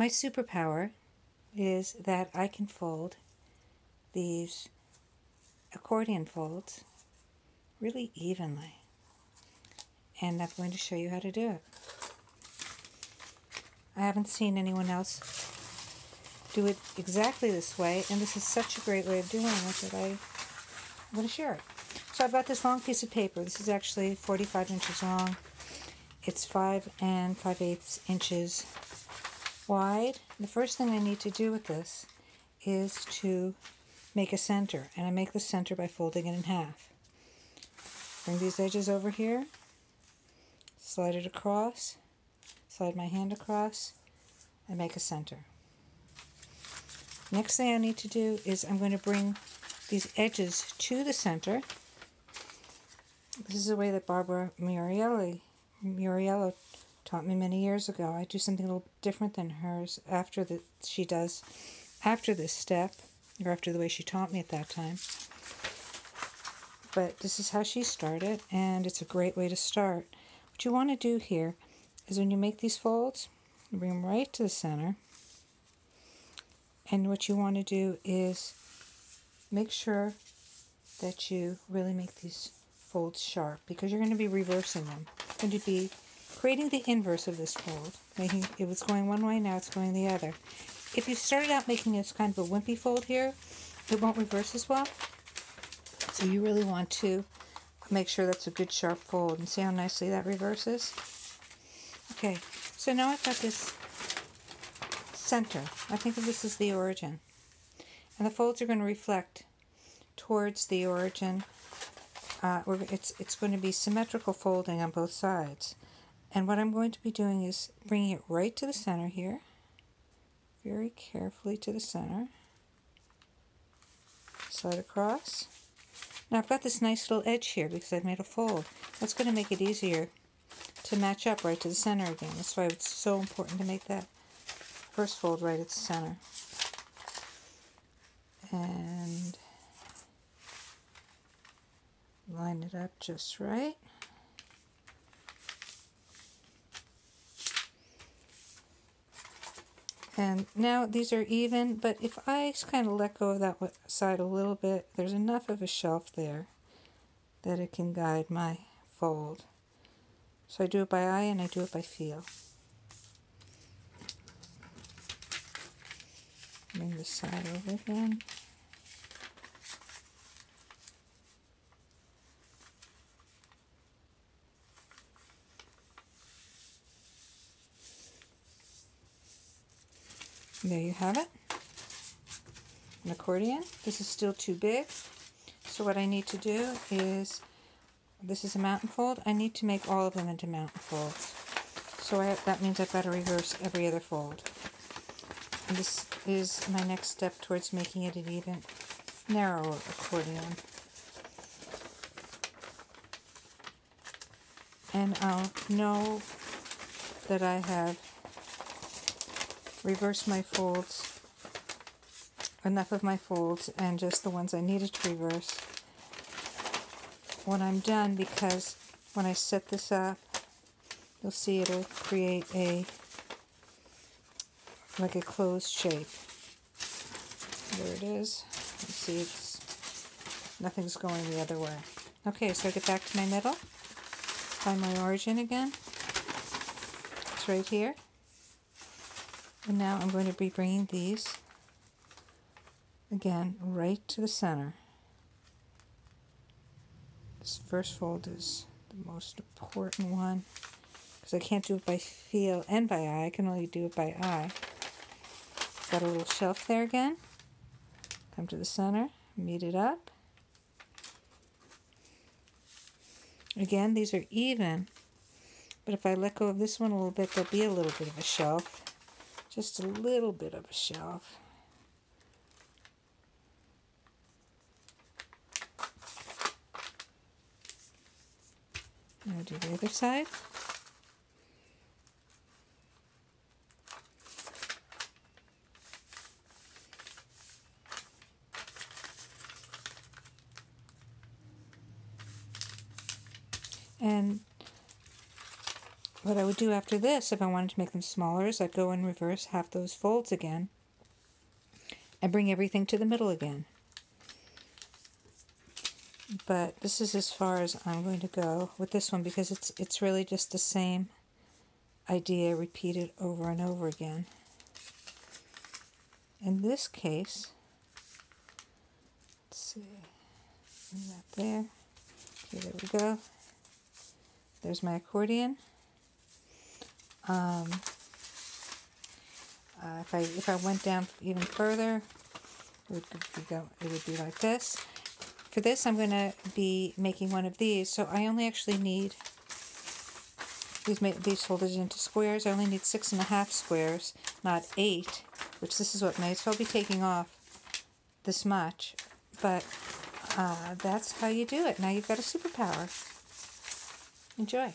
My superpower is that I can fold these accordion folds really evenly. And I'm going to show you how to do it. I haven't seen anyone else do it exactly this way, and this is such a great way of doing it that I want to share it. So I've got this long piece of paper. This is actually 45 inches long. It's 5 and 5 eighths inches wide. The first thing I need to do with this is to make a center, and I make the center by folding it in half. Bring these edges over here, slide it across, slide my hand across, and make a center. Next thing I need to do is I'm going to bring these edges to the center. This is the way that Barbara Murielli, Mauriello taught me many years ago. I do something a little different than hers after the she does after this step, or after the way she taught me at that time. But this is how she started, and it's a great way to start. What you want to do here is when you make these folds, bring them right to the center. And what you want to do is make sure that you really make these folds sharp because you're going to be reversing them. You're going to be creating the inverse of this fold. Making it was going one way, now it's going the other. If you started out making this kind of a wimpy fold here, it won't reverse as well. So you really want to make sure that's a good sharp fold and see how nicely that reverses. Okay, so now I've got this center. I think this is the origin. And the folds are going to reflect towards the origin. Uh, it's, it's going to be symmetrical folding on both sides. And what I'm going to be doing is bringing it right to the center here. Very carefully to the center. Slide across. Now I've got this nice little edge here because I've made a fold. That's going to make it easier to match up right to the center again. That's why it's so important to make that first fold right at the center. And line it up just right. And now these are even, but if I kind of let go of that side a little bit, there's enough of a shelf there that it can guide my fold. So I do it by eye and I do it by feel. Bring the side over again. There you have it. An accordion. This is still too big. So what I need to do is, this is a mountain fold. I need to make all of them into mountain folds. So I, that means I've got to reverse every other fold. And this is my next step towards making it an even narrower accordion. And I'll know that I have reverse my folds, enough of my folds, and just the ones I needed to reverse when I'm done because when I set this up, you'll see it'll create a like a closed shape. There it is. You see it's nothing's going the other way. Okay, so I get back to my middle. Find my origin again. It's right here. And now I'm going to be bringing these again right to the center. This first fold is the most important one because I can't do it by feel and by eye. I can only do it by eye. Got a little shelf there again. Come to the center, meet it up. Again, these are even, but if I let go of this one a little bit, there'll be a little bit of a shelf just a little bit of a shelf. Now do the other side. And what I would do after this, if I wanted to make them smaller, is I'd go in reverse half those folds again and bring everything to the middle again. But this is as far as I'm going to go with this one because it's it's really just the same idea repeated over and over again. In this case, let's see, that there. Okay, there we go. There's my accordion. Um, uh, if I if I went down even further, it would be go. It would be like this. For this, I'm going to be making one of these. So I only actually need these these folded into squares. I only need six and a half squares, not eight, which this is what made. So I'll be taking off this much, but uh, that's how you do it. Now you've got a superpower. Enjoy.